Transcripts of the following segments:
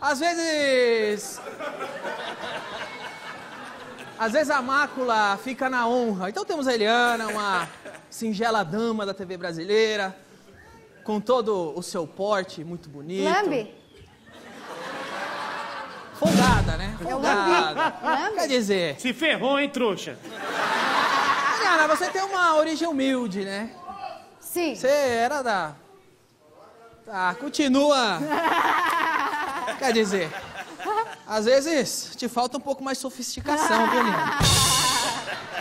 Às vezes. Às vezes a mácula fica na honra. Então temos a Eliana, uma singela dama da TV brasileira, com todo o seu porte muito bonito. Lambe? Folgada, né? Folgada. Lambe? Quer dizer, Se ferrou, hein, trouxa? Eliana, você tem uma origem humilde, né? Sim. Você era da. Tá, continua. Quer dizer, às vezes te falta um pouco mais de sofisticação, viu?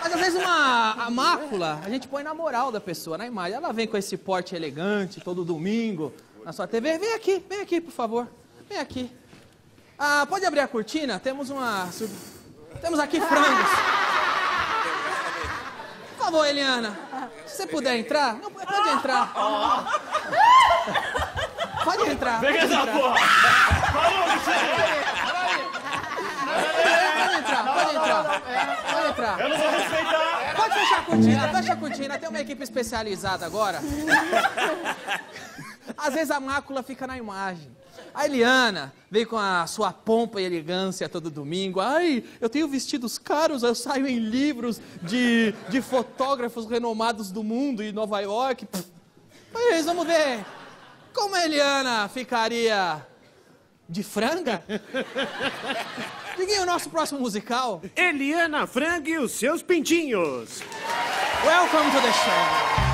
Mas às vezes uma a mácula, a gente põe na moral da pessoa, na imagem. Ela vem com esse porte elegante todo domingo na sua TV. Vem aqui, vem aqui, por favor. Vem aqui. Ah, pode abrir a cortina? Temos uma. Temos aqui frangos. Por favor, Eliana. Se você puder entrar. Não, pode entrar. Pode entrar. Pode entrar. porra! Falou, Pode entrar, pode entrar. Pode entrar. Eu não vou respeitar! Pode fechar a cortina, fecha a cortina. Tem uma equipe especializada agora. Às vezes a mácula fica na imagem. A Eliana veio com a sua pompa e elegância todo domingo. Ai, eu tenho vestidos caros, eu saio em livros de, de fotógrafos renomados do mundo em Nova York. Pois, vamos ver como a Eliana ficaria de franga. Diguinho, o nosso próximo musical. Eliana Frangue e os seus pintinhos. Welcome to the show.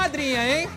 Madrinha, hein?